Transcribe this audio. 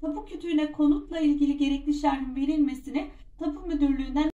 Tapu kütüğüne konutla ilgili gerekli şerhin verilmesini Tapu Müdürlüğü'nden